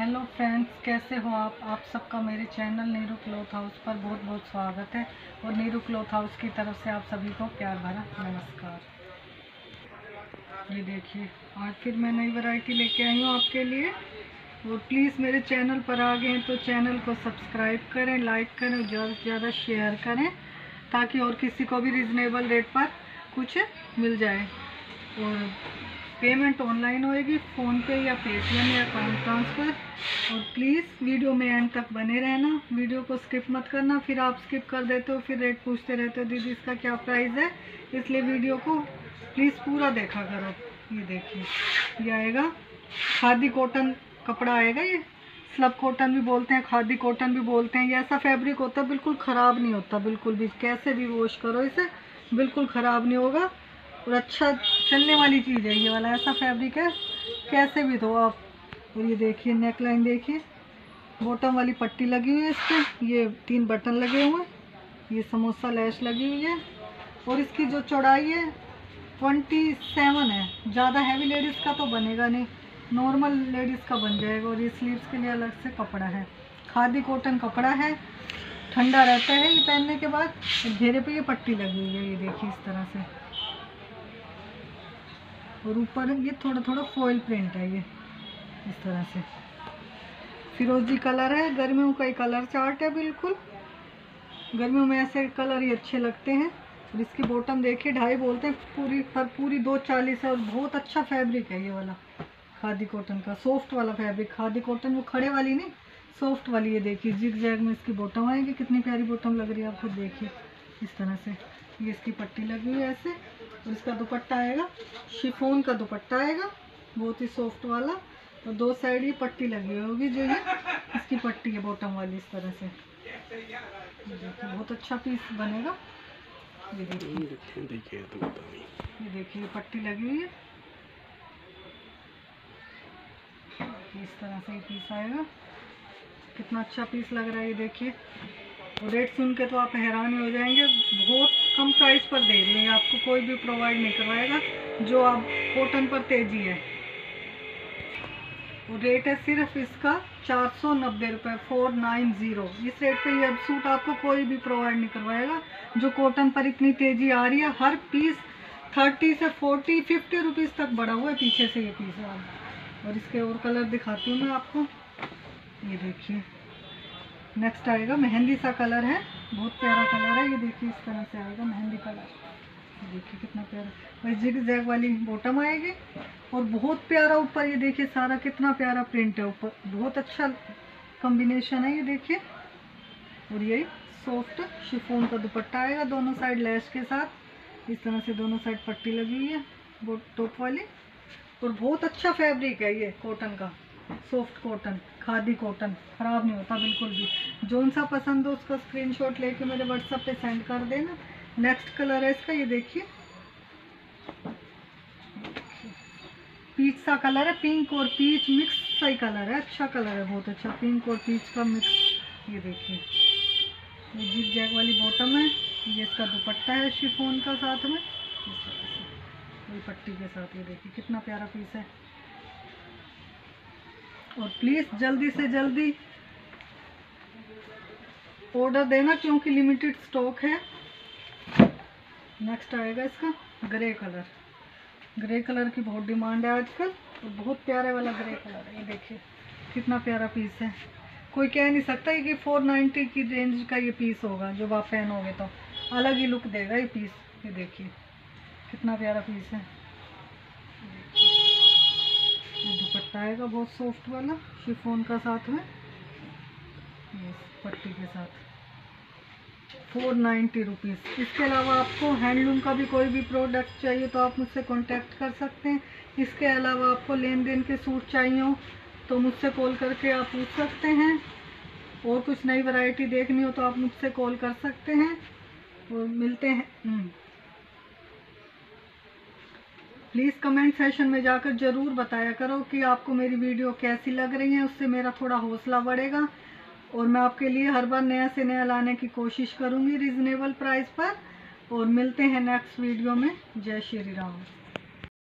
Hello friends कैसे हो आप? आप सबका मेरे चैनल नीरू क्लॉथ हाउस पर बहुत बहुत स्वागत है और नीरू क्लॉथ हाउस की तरफ़ से आप सभी को प्यार भरा नमस्कार। ये देखिए आज फिर मैं नई वैरायटी लेके आई हूँ आपके लिए। और प्लीज़ मेरे चैनल पर आ गए तो चैनल को सब्सक्राइब करें लाइक करें और ज़्यादा से ज़्यादा शेयर करें ताकि और किसी को भी रिजनेबल रेट पर कुछ मिल जाए। और पेमेंट ऑनलाइन होएगी फ़ोन पे या पेटीएम या अकाउंट ट्रांसफ़र। और प्लीज़ वीडियो में एंड तक बने रहना। वीडियो को स्किप मत करना। फिर आप स्किप कर देते हो, फिर रेट पूछते रहते हो, दीदी, इसका क्या प्राइस है? इसलिए वीडियो को प्लीज़ पूरा देखा करो। ये देखिए, ये आएगा। खादी कॉटन कपड़ा आएगा ये। स्लब कॉटन भी बोलते हैं, खादी कॉटन भी बोलते हैं। ये ऐसा फैब्रिक होता, बिल्कुल ख़राब नहीं होता, बिल्कुल भी। कैसे भी वॉश करो इसे, बिल्कुल ख़राब नहीं होगा। और अच्छा चलने वाली चीज़ है, ये वाला ऐसा फैब्रिक है, कैसे भी दो आप। और ये देखिए नेक लाइन देखिए बॉटम वाली पट्टी लगी हुई है इस पर ये तीन बटन लगे हुए हैं, ये समोसा लैश लगी हुई है, और इसकी जो चौड़ाई है ट्वेंटी सेवन है। ज़्यादा हैवी लेडीज़ का तो बनेगा नहीं नॉर्मल लेडीज़ का बन जाएगा, और ये स्लीव्स के लिए अलग से कपड़ा है। खादी कॉटन कपड़ा है, ठंडा रहता है ये पहनने के बाद घेरे पे ये पट्टी लगी हुई है, ये देखिए इस तरह से। और ऊपर ये थोड़ा थोड़ा फॉइल प्रिंट है ये, इस तरह से। फिरोजी कलर है, गर्मियों का ही कलर चार्ट है बिल्कुल। गर्मियों में ऐसे कलर ही अच्छे लगते हैं। और इसकी बॉटम देखिए, ढाई बोलते हैं, पूरी पर पूरी दो चालीस है और बहुत अच्छा फैब्रिक है ये वाला, खादी कॉटन का सॉफ्ट वाला फैब्रिक खादी कॉटन वो खड़े वाली नहीं सॉफ्ट वाली, ये देखिए जिग जैग में इसकी बॉटम आएगी, कितनी प्यारी बॉटम लग रही है, आप खुद देखिए, इस तरह से। ये इसकी पट्टी लगी हुई है ऐसे और इसका दुपट्टा आएगा। शिफोन का दुपट्टा आएगा बहुत ही सॉफ्ट वाला। और दो साइड ही पट्टी लगी होगी जो ये इसकी पट्टी है बॉटम वाली इस तरह से। बहुत अच्छा पीस बनेगा। ये देखिए। देखिए तो ये देखिए पट्टी लगी हुई है। इस तरह से ये पीस आएगा। कितना अच्छा पीस लग रहा है ये देखिए। रेट सुन के तो आप हैरान ही जाएँगे, बहुत कम प्राइस पर दे रही है, आपको कोई भी प्रोवाइड नहीं करवाएगा, जो आप कॉटन पर तेज़ी है। रेट है सिर्फ़ इसका चार सौ नब्बे रुपये फोर नाइन ज़ीरो इस रेट पे ये सूट आपको कोई भी प्रोवाइड नहीं करवाएगा, जो कॉटन पर इतनी तेज़ी आ रही है, हर पीस थर्टी से फोर्टी फिफ्टी रुपीज़ तक बढ़ा हुआ है, पीछे से ये पीस और इसके और कलर दिखाती हूँ मैं आपको। ये देखिए। नेक्स्ट आएगा मेहंदी सा कलर है। बहुत प्यारा कलर है। ये देखिए इस तरह से आएगा मेहंदी कलर देखिए कितना प्यारा। भाई जिग जैग वाली बॉटम आएगी। और बहुत प्यारा ऊपर ये देखिए, सारा कितना प्यारा प्रिंट है ऊपर। बहुत अच्छा कॉम्बिनेशन है ये देखिए। और यही सॉफ्ट शिफोन का दुपट्टा आएगा दोनों साइड लैस के साथ। इस तरह से दोनों साइड पट्टी लगी हुई है टॉप वाली। और बहुत अच्छा फैब्रिक है ये कॉटन का। सॉफ्ट कॉटन खादी कॉटन ख़राब नहीं होता बिल्कुल भी। जोन सा पसंद हो उसका स्क्रीनशॉट लेके मेरे व्हाट्सएप पे सेंड कर देना। नेक्स्ट कलर है इसका, ये देखिए। पीच सा कलर है पिंक और पीच मिक्स सा ही कलर है अच्छा कलर है, बहुत अच्छा। पिंक और पीच का मिक्स ये देखिए। ये जिप जैक वाली बॉटम है, ये इसका दुपट्टा है शिफोन का साथ में। पट्टी के साथ, ये देखिए, कितना प्यारा पीस है। और प्लीज़ जल्दी से जल्दी ऑर्डर देना क्योंकि लिमिटेड स्टॉक है। नेक्स्ट आएगा इसका ग्रे कलर ग्रे कलर की बहुत डिमांड है आजकल। और तो बहुत प्यारे वाला ग्रे कलर है। ये देखिए, कितना प्यारा पीस है। कोई कह नहीं सकता कि 490 की रेंज का ये पीस होगा जब आप पहनोगे तो। अलग ही लुक देगा ये पीस ये देखिए, कितना प्यारा पीस है। दुपट्टा आएगा बहुत सॉफ्ट वाला शिफोन का साथ में। ये पट्टी के साथ। फोर नाइन्टी रुपीज़ इसके अलावा आपको हैंडलूम का भी कोई भी प्रोडक्ट चाहिए तो आप मुझसे कांटेक्ट कर सकते हैं। इसके अलावा आपको लेन देन के सूट चाहिए हो तो मुझसे कॉल करके आप पूछ सकते हैं। और कुछ नई वैरायटी देखनी हो तो आप मुझसे कॉल कर सकते हैं। और मिलते हैं। हम्म। प्लीज़ कमेंट सेशन में जाकर ज़रूर बताया करो कि आपको मेरी वीडियो कैसी लग रही है, उससे मेरा थोड़ा हौसला बढ़ेगा। और मैं आपके लिए हर बार नया से नया लाने की कोशिश करूँगी रिजनेबल प्राइस पर। और मिलते हैं नेक्स्ट वीडियो में। जय श्री राम।